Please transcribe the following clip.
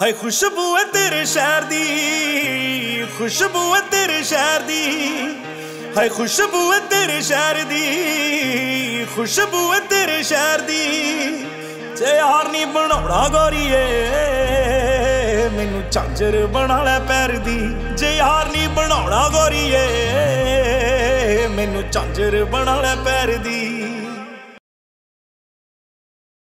ਹਾਏ, ਖੁਸ਼ਬੂ ਹੈ ਤੇਰੇ ਸ਼ਹਿਰ ਦੀ, ਖੁਸ਼ਬੂ ਹੈ ਤੇਰੇ ਸ਼ਹਿਰ ਦੀ। ਹਾਏ, ਖੁਸ਼ਬੂ ਹੈ ਤੇਰੇ ਸ਼ਹਿਰ ਦੀ, ਖੁਸ਼ਬੂ ਹੈ ਤੇਰੇ ਸ਼ਹਿਰ ਦੀ। ਜੇ ਯਾਰ ਨਹੀਂ ਬਣਾਉਣਾ ਗੋਰੀਏ, ਮੈਨੂੰ ਝਾਂਜਰ ਬਣਾ ਲੈ ਪੈਰ ਦੀ। ਜੇ ਯਾਰ ਨਹੀਂ ਬਣਾਉਣਾ ਗੋਰੀਏ, ਮੈਨੂੰ ਝਾਂਜਰ ਬਣਾ ਲੈ ਪੈਰ ਦੀ।